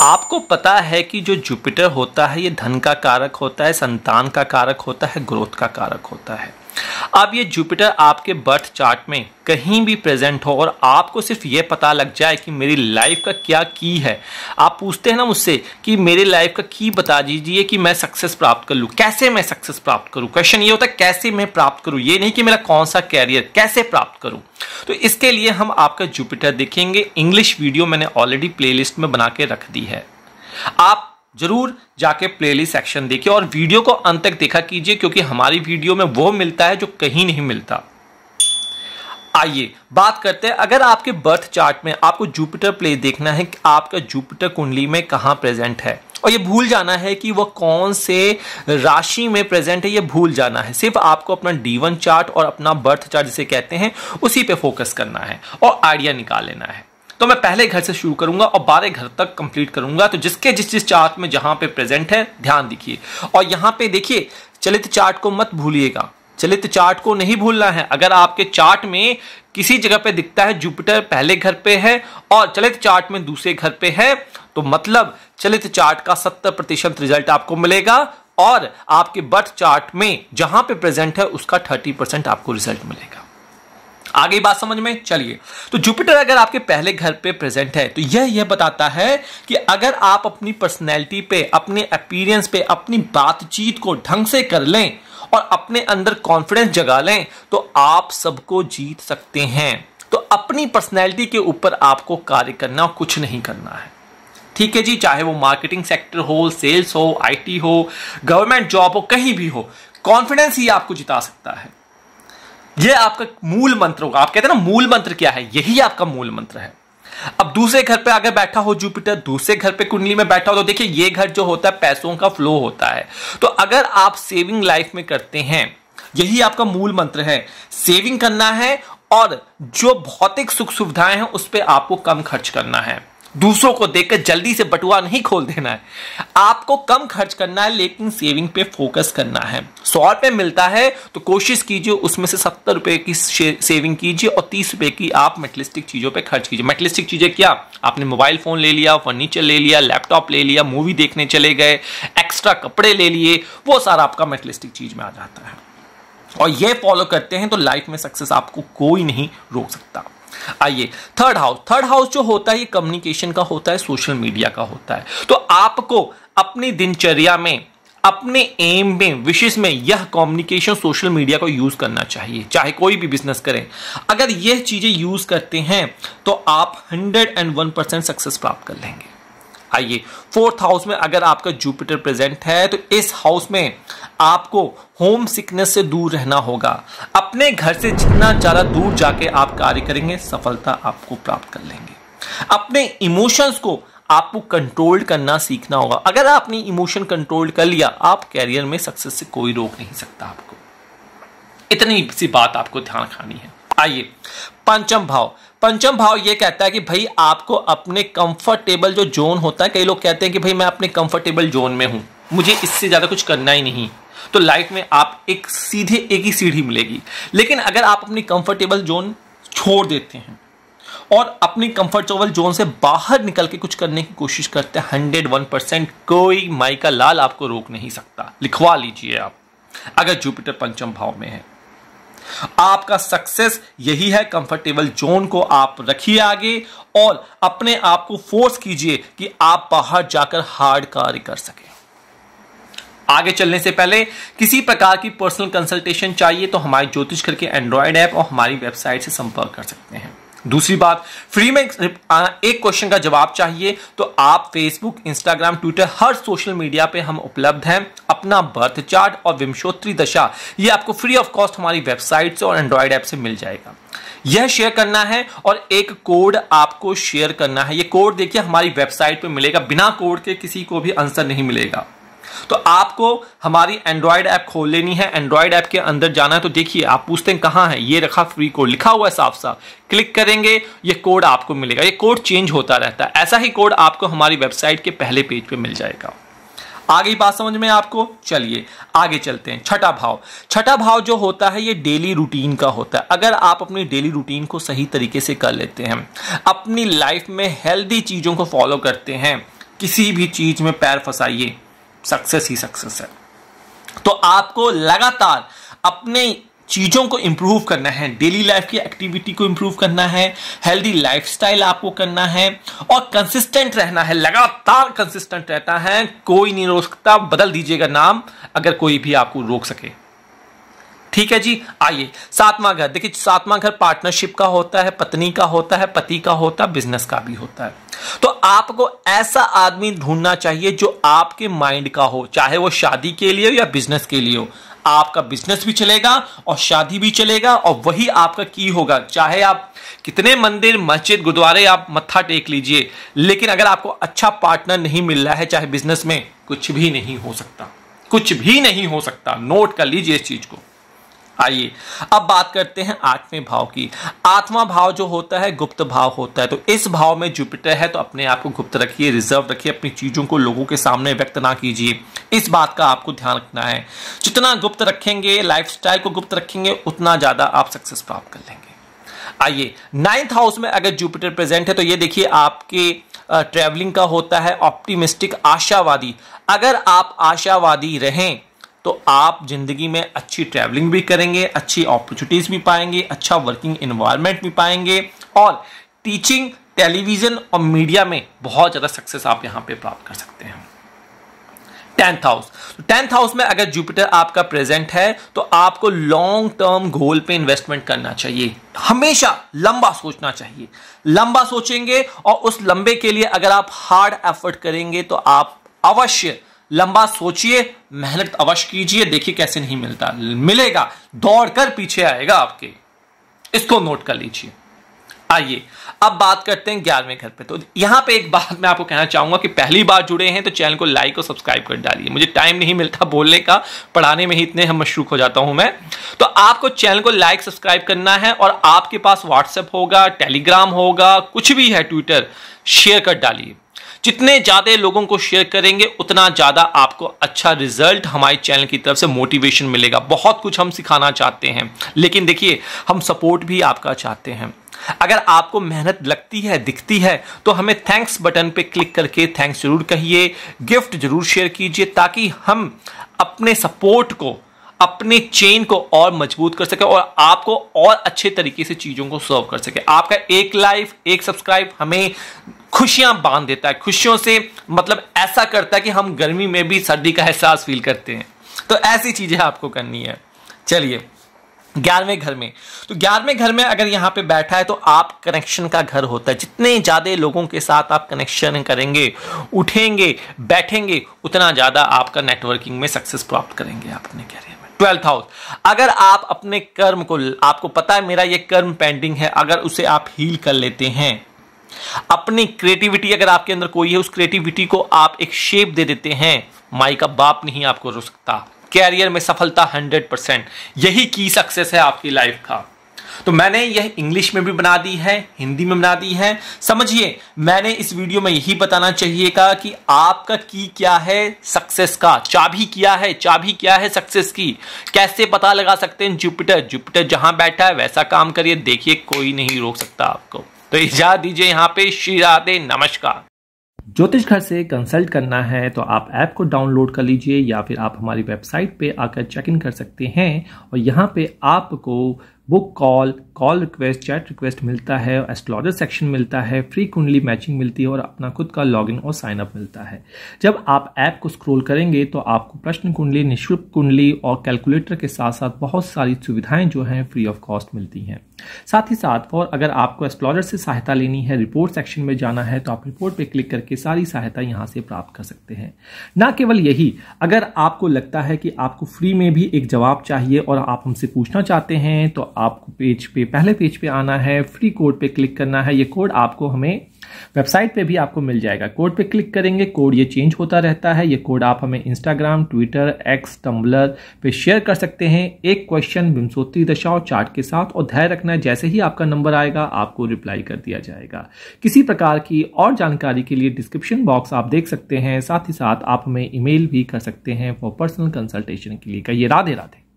आपको पता है कि जो जुपिटर होता है, ये धन का कारक होता है, संतान का कारक होता है, ग्रोथ का कारक होता है। अब ये जुपिटर आपके बर्थ चार्ट में कहीं भी प्रेजेंट हो और आपको सिर्फ़ ये पता लग जाए कि मेरी लाइफ का क्या की है। आप पूछते हैं ना मुझसे कि मेरी लाइफ का की बता दीजिए कि मैं सक्सेस प्राप्त कर लूँ। कैसे मैं सक्सेस प्राप्त करूँ? क्वेश्चन ये होता है, कैसे मैं प्राप्त करूँ? ये नहीं कि मेरा कौन सा कैरियर कैसे प्राप्त करूँ? तो इसके लिए हम आपका जुपिटर देखेंगे। इंग्लिश वीडियो मैंने ऑलरेडी प्लेलिस्ट में बना के रख दी है। आप ज़रूर जाके प्लेलिस्ट सेक्शन देखिए और वीडियो को अंत तक देखा कीजिए, क्योंकि हमारी वीडियो में वो मिलता है जो कहीं नहीं मिलता। आइए, बात करते हैं, अगर आपके बर्थ चार्ट में आपको जुपिटर प्ले देखना है कि आपका जुपिटर कुंडली में कहाँ प्रेजेंट है? और ये भूल जाना है कि वह कौन से राशि में प्रेजेंट है, ये भूल जाना है। सिर्फ़ आपको अपना डी चार्ट और अपना बर्थ चार्ट जिसे कहते हैं, उसी पे फोकस करना है और आइडिया निकाल लेना है। तो मैं पहले घर से शुरू करूँगा और बारह घर तक कंप्लीट करूँगा। तो जिसके जिस जिस चार्ट में जहाँ पे प्रेजेंट है, ध्यान दिखिए। और यहाँ पे देखिए, चलित चार्ट को मत भूलिएगा। चलित चार्ट को नहीं भूलना है। अगर आपके चार्ट में किसी जगह पे दिखता है जुपिटर पहले घर पे है और चलित चार्ट में दूसरे घर पे है तो मतलब चलित चार्ट का सत्तर प्रतिशत रिज़ल्ट आपको मिलेगा और आपके बर्थ चार्ट में जहाँ पे प्रेजेंट है, उसका थर्टी परसेंट आपको रिज़ल्ट मिलेगा। आगे बात समझ में? चलिए। तो जुपिटर अगर आपके पहले घर पे प्रेजेंट है तो यह यह बताता है कि अगर आप अपनी पर्सनैलिटी पे, अपने अपीरियंस पे, अपनी बातचीत को ढंग से कर लें और अपने अंदर कॉन्फिडेंस जगा लें तो आप सबको जीत सकते हैं। तो अपनी पर्सनैलिटी के ऊपर आपको कार्य करना कुछ नहीं करना है। ठीक है जी? चाहे वो मार्केटिंग सेक्टर हो सेल्स हो आईटी हो गवर्नमेंट जॉब हो, कहीं भी हो कॉन्फिडेंस ही आपको जिता सकता है। यह आपका मूल मंत्र होगा। आप कहते हैं ना, मूल मंत्र क्या है? यही आपका मूल मंत्र है। अब दूसरे घर पे अगर बैठा हो जुपिटर दूसरे घर पे कुंडली में बैठा हो तो देखिए ये घर जो होता है, पैसों का फ्लो होता है। तो अगर आप सेविंग लाइफ में करते हैं, यही आपका मूल मंत्र है। सेविंग करना है और जो भौतिक सुख सुविधाएँ हैं, उस पर आपको कम खर्च करना है। दूसरों को देखकर जल्दी से बटुआ नहीं खोल देना है। आपको कम खर्च करना है, लेकिन सेविंग पे फोकस करना है। सौ रुपए मिलता है तो कोशिश कीजिए उसमें से सत्तर रुपए की सेविंग कीजिए और तीस रुपए की आप मेटलिस्टिक चीज़ों पे खर्च कीजिए। मेटलिस्टिक चीज़ें क्या? आपने मोबाइल फ़ोन ले लिया फर्नीचर ले लिया लैपटॉप ले लिया मूवी देखने चले गए एक्स्ट्रा कपड़े ले लिए, वो सारा आपका मेटलिस्टिक चीज़ में आ जाता है। और ये फॉलो करते हैं तो लाइफ में सक्सेस आपको कोई नहीं रोक सकता। आइए थर्ड हाउस थर्ड हाउस जो होता है, ये कम्युनिकेशन का होता है सोशल मीडिया का होता है। तो आपको अपनी दिनचर्या में, अपने एम में विशेष में यह कम्युनिकेशन सोशल मीडिया को यूज़ करना चाहिए। चाहे कोई भी बिज़नेस करें। अगर यह चीज़ें यूज़ करते हैं तो आप hundred and one percent success प्राप्त कर लेंगे। आइए फोर्थ हाउस में अगर आपका जुपिटर प्रेजेंट है तो इस हाउस में आपको होम सिकनेस से दूर रहना होगा। अपने घर से जितना ज़्यादा दूर जाके आप कार्य करेंगे, सफलता आपको प्राप्त कर लेंगे। अपने इमोशंस को आपको कंट्रोल करना सीखना होगा। अगर आपने इमोशन कंट्रोल कर लिया, आप कैरियर में सक्सेस से कोई रोक नहीं सकता आपको। इतनी सी बात आपको ध्यान रखनी है। आइए, पंचम भाव। पंचम भाव ये कहता है कि भाई, आपको अपने कंफर्टेबल जो जोन होता है, कई लोग कहते हैं कि भाई, मैं अपने कंफर्टेबल जोन में हूँ। मुझे इससे ज़्यादा कुछ करना ही नहीं। तो लाइफ में आप एक सीधे एक ही सीढ़ी मिलेगी। लेकिन अगर आप अपनी कंफर्टेबल जोन छोड़ देते हैं और अपनी कंफर्टेबल जोन से बाहर निकल के कुछ करने की कोशिश करते हैं हंड्रेड वन परसेंट कोई माई का लाल आपको रोक नहीं सकता। लिखवा लीजिए आप, अगर जुपिटर पंचम भाव में है। आपका सक्सेस यही है कंफर्टेबल जोन को आप रखिए आगे और अपने आप को फोर्स कीजिए कि आप बाहर जाकर हार्ड कार्य कर सके। आगे चलने से पहले, किसी प्रकार की पर्सनल कंसल्टेशन चाहिए तो हमारे ज्योतिष घर के एंड्रॉयड ऐप और हमारी वेबसाइट से संपर्क कर सकते हैं। दूसरी बात फ्री में एक क्वेश्चन का जवाब चाहिए तो आप फेसबुक इंस्टाग्राम ट्विटर हर सोशल मीडिया पे हम उपलब्ध हैं। अपना बर्थ चार्ट और विमशोत्री दशा, ये आपको फ्री ऑफ़ कॉस्ट हमारी वेबसाइट से और एंड्रॉयड ऐप से मिल जाएगा। यह शेयर करना है और एक कोड आपको शेयर करना है। ये कोड देखिए हमारी वेबसाइट पे मिलेगा। बिना कोड के किसी को भी आंसर नहीं मिलेगा। तो आपको हमारी एंड्रॉयड ऐप खोल लेनी है। एंड्रॉयड ऐप के अंदर जाना है तो देखिए, आप पूछते हैं कहाँ है? ये रखा फ्री कोड लिखा हुआ है साफ़ साफ़ क्लिक करेंगे, ये कोड आपको मिलेगा। ये कोड चेंज होता रहता है। ऐसा ही कोड आपको हमारी वेबसाइट के पहले पेज पर पे मिल जाएगा। आगे बात समझ में आपको? चलिए, आगे चलते हैं। छठा भाव। छठा भाव जो होता है, ये डेली रूटीन का होता है। अगर आप अपनी डेली रूटीन को सही तरीके से कर लेते हैं, अपनी लाइफ में हेल्दी चीज़ों को फॉलो करते हैं, किसी भी चीज़ में पैर फंसाइए। सक्सेस ही सक्सेस है। तो आपको लगातार अपने चीज़ों को इंप्रूव करना है डेली लाइफ की एक्टिविटी को इंप्रूव करना है हेल्दी लाइफस्टाइल आपको करना है, और कंसिस्टेंट रहना है, लगातार कंसिस्टेंट रहता है, कोई नहीं रोक सकता बदल दीजिएगा नाम, अगर कोई भी आपको रोक सके। ठीक है जी, आइए। सातवां घर। देखिए, सातवां घर पार्टनरशिप का होता है, पत्नी का होता है, पति का होता है बिज़नेस का भी होता है। तो आपको ऐसा आदमी ढूंढना चाहिए जो आपके माइंड का हो, चाहे वो शादी के लिए हो या बिज़नेस के लिए हो। आपका बिज़नेस भी चलेगा और शादी भी चलेगा और वही आपका की होगा। चाहे आप कितने मंदिर, मस्जिद, गुरुद्वारे आप मत्था टेक लीजिए, लेकिन अगर आपको अच्छा पार्टनर नहीं मिल रहा है, चाहे बिज़नेस में, कुछ भी नहीं हो सकता। कुछ भी नहीं हो सकता। नोट कर लीजिए इस चीज़ को। आइए, अब बात करते हैं आठवें भाव की। आठवां भाव जो होता है, गुप्त भाव होता है। तो इस भाव में जुपिटर है तो अपने आप को गुप्त रखिए, रिज़र्व रखिए, अपनी चीज़ों को लोगों के सामने व्यक्त ना कीजिए। इस बात का आपको ध्यान रखना है। जितना गुप्त रखेंगे लाइफस्टाइल को गुप्त रखेंगे, उतना ज़्यादा आप सक्सेस प्राप्त कर लेंगे। आइए नाइन्थ हाउस में अगर जुपिटर प्रेजेंट है तो ये देखिए, आपके ट्रेवलिंग का होता है ऑप्टिमिस्टिक आशावादी। अगर आप आशावादी रहें तो आप ज़िंदगी में अच्छी ट्रैवलिंग भी करेंगे, अच्छी अपॉर्चुनिटीज़ भी पाएँगे अच्छा वर्किंग इन्वायरमेंट भी पाएँगे और टीचिंग टेलीविज़न और मीडिया में बहुत ज़्यादा सक्सेस आप यहाँ पे प्राप्त कर सकते हैं। टेंथ हाउस टेंथ हाउस में अगर जुपिटर आपका प्रेजेंट है तो आपको लॉन्ग टर्म गोल पे इन्वेस्टमेंट करना चाहिए। हमेशा लंबा सोचना चाहिए। लंबा सोचेंगे और उस लंबे के लिए अगर आप हार्ड एफर्ट करेंगे तो आप अवश्य लंबा सोचिए, मेहनत अवश्य कीजिए, देखिए कैसे नहीं मिलता। मिलेगा, दौड़कर पीछे आएगा आपके। इसको नोट कर लीजिए। आइए, अब बात करते हैं ग्यारहवें घर पे। तो यहाँ पे एक बात मैं आपको कहना चाहूँगा कि पहली बार जुड़े हैं तो चैनल को लाइक और सब्सक्राइब कर डालिए। मुझे टाइम नहीं मिलता बोलने का, पढ़ाने में ही इतने हम मशरूक हो जाता हूँ मैं। तो आपको चैनल को लाइक सब्सक्राइब करना है और आपके पास व्हाट्सएप होगा टेलीग्राम होगा, कुछ भी है ट्विटर शेयर कर डालिए। जितने ज़्यादा लोगों को शेयर करेंगे, उतना ज़्यादा आपको अच्छा रिज़ल्ट हमारे चैनल की तरफ़ से मोटिवेशन मिलेगा। बहुत कुछ हम सिखाना चाहते हैं, लेकिन देखिए, हम सपोर्ट भी आपका चाहते हैं। अगर आपको मेहनत लगती है, दिखती है तो हमें थैंक्स बटन पे क्लिक करके थैंक्स ज़रूर कहिए गिफ्ट ज़रूर शेयर कीजिए, ताकि हम अपने सपोर्ट को, अपने चेन को और मज़बूत कर सके और आपको और अच्छे तरीके से चीज़ों को सर्व कर सके। आपका एक लाइफ एक सब्सक्राइब हमें खुशियाँ बाँध देता है। खुशियों से मतलब ऐसा करता है कि हम गर्मी में भी सर्दी का एहसास फील करते हैं। तो ऐसी चीज़ें आपको करनी है। चलिए, ग्यारहवें घर में। तो ग्यारहवें घर में अगर यहाँ पे बैठा है तो आप कनेक्शन का घर होता है। जितने ज़्यादा लोगों के साथ आप कनेक्शन करेंगे, उठेंगे, बैठेंगे, उतना ज़्यादा आपका नेटवर्किंग में सक्सेस प्राप्त करेंगे आप अपने कैरियर में। ट्वेल्थ हाउस अगर आप अपने कर्म को, आपको पता है मेरा ये कर्म पेंडिंग है। अगर उसे आप हील कर लेते हैं अपनी क्रिएटिविटी अगर आपके अंदर कोई है, उस क्रिएटिविटी को आप एक शेप दे देते हैं। माई का बाप नहीं आपको रोक सकता। कैरियर में सफलता हंड्रेड परसेंट यही की सक्सेस है आपकी लाइफ का। तो मैंने यह इंग्लिश में भी बना दी है, हिंदी में बना दी है। समझिए, मैंने इस वीडियो में यही बताना चाहिए चाहिएगा कि आपका की क्या है सक्सेस का? चाबी क्या है? चाबी क्या है सक्सेस की? कैसे पता लगा सकते हैं? जुपिटर जुपिटर जहाँ बैठा है, वैसा काम करिए। देखिए, कोई नहीं रोक सकता आपको। तो इजाज़त दीजिए यहाँ पे श्री राधे नमस्कार। ज्योतिष घर से कंसल्ट करना है तो आप ऐप को डाउनलोड कर लीजिए या फिर आप हमारी वेबसाइट पे आकर चेक इन कर सकते हैं और यहाँ पे आपको book call call request chat request मिलता है एस्ट्रोलॉजर सेक्शन मिलता है फ्री कुंडली मैचिंग मिलती है और अपना खुद का लॉगिन और साइन अप मिलता है। जब आप ऐप को स्क्रॉल करेंगे तो आपको प्रश्न कुंडली, निःशुल्क कुंडली और कैलकुलेटर के साथ साथ बहुत सारी सुविधाएँ जो हैं फ्री ऑफ़ कॉस्ट मिलती हैं। साथ ही साथ और अगर आपको एस्ट्रोलॉजर से सहायता लेनी है रिपोर्ट सेक्शन में जाना है तो आप रिपोर्ट पे क्लिक करके सारी सहायता यहाँ से प्राप्त कर सकते हैं। ना केवल यही, अगर आपको लगता है कि आपको फ्री में भी एक जवाब चाहिए और आप हमसे पूछना चाहते हैं तो आपको पेज पे पहले पेज पे आना है फ्री कोड पे क्लिक करना है, ये कोड आपको हमें वेबसाइट पे भी आपको मिल जाएगा। कोड पे क्लिक करेंगे कोड ये चेंज होता रहता है, ये कोड आप हमें इंस्टाग्राम ट्विटर एक्स टम्बलर पे शेयर कर सकते हैं। एक क्वेश्चन बिमसोत्री दशा और चार्ट के साथ और धैर्य रखना है, जैसे ही आपका नंबर आएगा, आपको रिप्लाई कर दिया जाएगा। किसी प्रकार की और जानकारी के लिए डिस्क्रिप्शन बॉक्स आप देख सकते हैं, साथ ही साथ आप हमें ईमेल भी कर सकते हैं फॉर पर्सनल कंसल्टेशन के लिए। कहिए राधे राधे